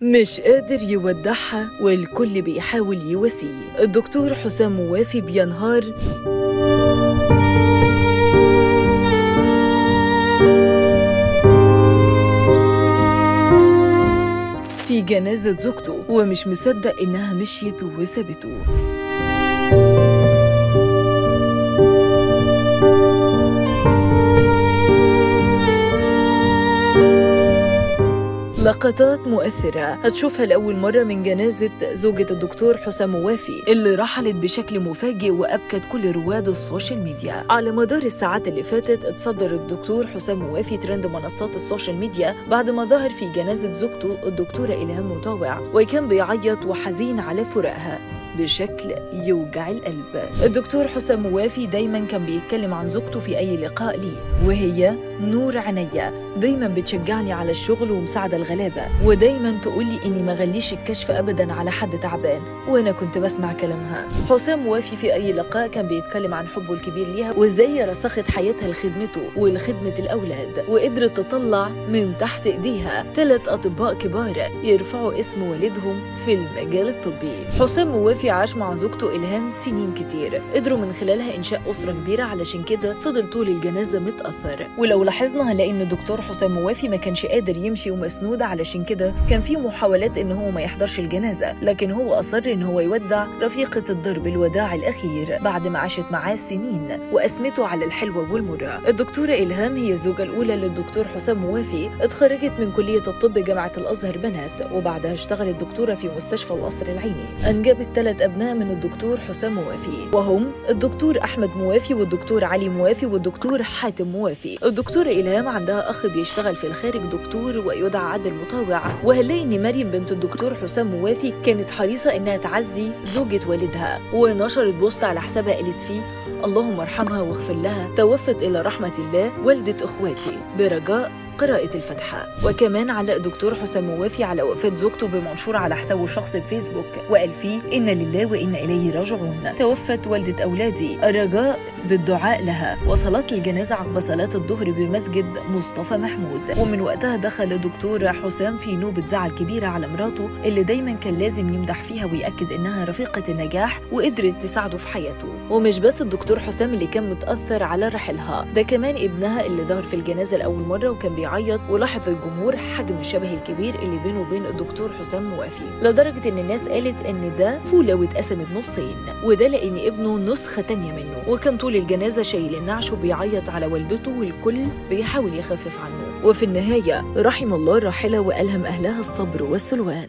مش قادر يودعها والكل بيحاول يواسيه. الدكتور حسام موافي بينهار. في جنازة زوجته ومش مصدق إنها مشيت وسابته. لقطات مؤثرة. هتشوفها لأول مرة من جنازة زوجة الدكتور حسام موافي اللي رحلت بشكل مفاجئ وأبكت كل رواد ال social media. على مدار الساعات اللي فاتت اتصدر الدكتور حسام موافي ترند منصات ال social media بعد ما ظهر في جنازة زوجته الدكتورة إلهام مطاوع وكان بيعيط وحزين على فراقها. بشكل يوجع القلب. الدكتور حسام موافي دايما كان بيتكلم عن زوجته في أي لقاء ليه وهي نور عينيا دايما بتشجعني على الشغل ومساعدة الغلابة. ودايما تقولي إني ما غليش الكشف أبدا على حد تعبان وأنا كنت بسمع كلامها. حسام موافي في أي لقاء كان بيتكلم عن حبه الكبير ليها وإزاي رسخت حياتها لخدمته ولخدمة الأولاد وقدرت تطلع من تحت إيديها ثلاث أطباء كبار يرفعوا اسم والدهم في المجال الطبي. حسام موافي عاش مع زوجته إلهام سنين كتير. قدروا من خلالها إنشاء أسرة كبيرة علشان كده فضل طول الجنازة متأثر. ولو لاحظنا هنلاقي إن الدكتور حسام موافي ما كانش قادر يمشي ومسنود علشان كده كان في محاولات إن هو ما يحضرش الجنازة لكن هو أصر إن هو يودع رفيقة الدرب الوداع الأخير بعد ما عاشت معاه سنين وأسمته على الحلوة والمرة. الدكتورة إلهام هي الزوجة الأولى للدكتور حسام موافي اتخرجت من كلية الطب جامعة الأزهر بنات وبعدها اشتغلت دكتورة في مستشفى القصر العيني. أنجبت ثلاث أبناء من الدكتور حسام موافي وهم الدكتور أحمد موافي والدكتور علي موافي والدكتور حاتم موافي. الدكتورة إلهام عندها أخ بيشتغل في الخارج دكتور ويدعى عادل مطاوع وهنلاقي إن مريم بنت الدكتور حسام موافي كانت حريصة إنها تعزي زوجة والدها. ونشرت بوست على حسابها قالت فيه اللهم ارحمها واغفر لها توفت إلى رحمة الله والدة إخواتي. برجاء قراءة الفاتحة وكمان علق دكتور حسام موافي على وفاة زوجته بمنشور على حسابه الشخصي الفيسبوك وقال فيه إن لله وإنا إليه راجعون. توفت والدة أولادي. الرجاء بالدعاء لها. وصلت الجنازة عقب صلاة الظهر بمسجد مصطفى محمود. ومن وقتها دخل الدكتور حسام في نوبة زعل كبيرة على مراته اللي دايما كان لازم يمدح فيها ويأكد إنها رفيقة النجاح وقدرت تساعده في حياته. ومش بس الدكتور حسام اللي كان متأثر على رحلها ده كمان ابنها اللي ظهر في الجنازة لأول مرة وكان بيعيط. ولاحظ الجمهور حجم الشبه الكبير اللي بينه وبين الدكتور حسام موافي لدرجة إن الناس قالت إن ده فولة واتقسمت نصين وده لأن ابنه نسخة تانية منه. وكان طول الجنازة شايل النعش وبيعيط على والدته والكل بيحاول يخفف عنه. وفي النهاية رحم الله الراحلة وألهم أهلها الصبر والسلوان.